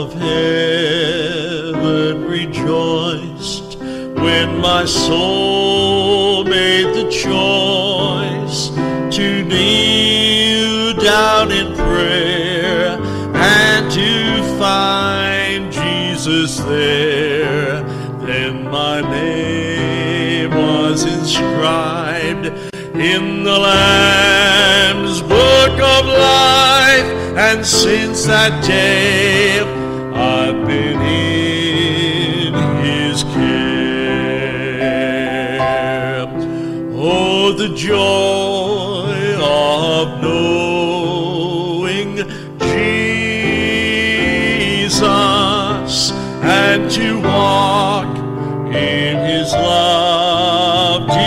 of heaven rejoiced when my soul made the choice to kneel down in prayer and to find Jesus there. Then my name was inscribed in the Lamb's book of life, and since that day The joy of knowing Jesus and to walk in His love divine.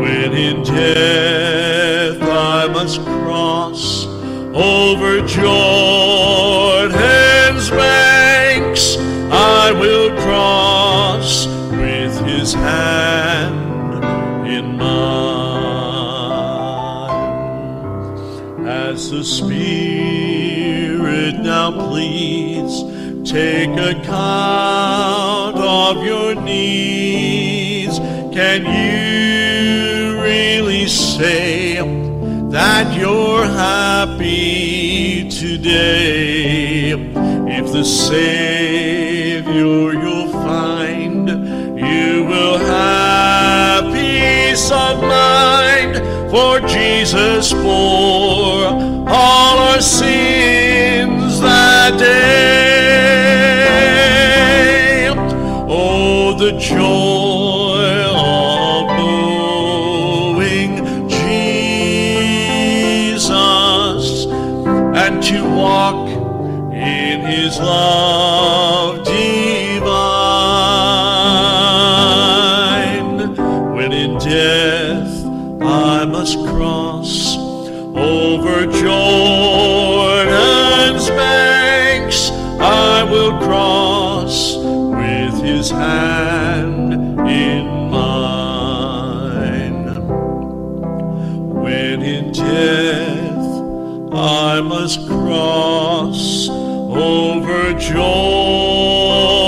When in death I must cross over Jordan's banks, I will cross His hand in mine. As the Spirit now pleads, take account of your needs. Can you really say that you're happy today? If the Savior For Jesus bore all our sins that day. Oh, the joy of knowing Jesus and to walk in his love his hand in mine. When in death I must cross over Jordan.